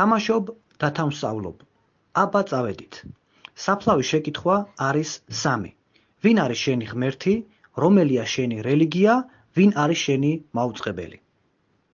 თამაშობ და თავსავლობ. აბა წავედით. საფლავის შეკითხვა არის სამი. ვინ არის შენი ღმერთი, რომელია შენი რელიგია, ვინ არის შენი მაუწყებელი?